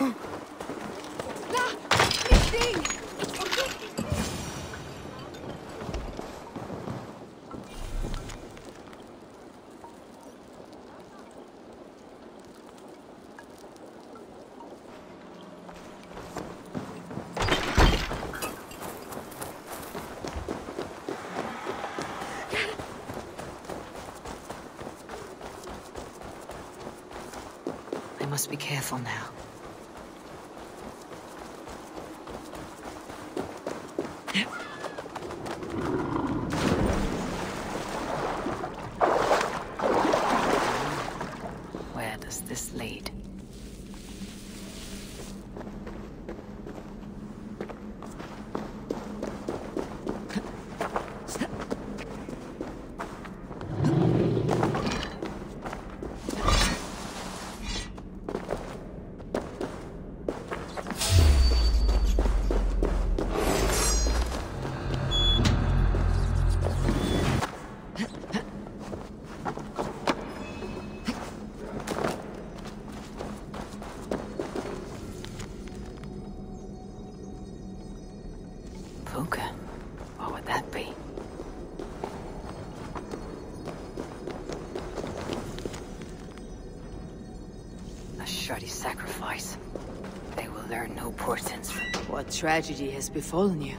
I must be careful now. This lead? Puka. What would that be? A shoddy sacrifice. They will learn no portents from What tragedy has befallen you?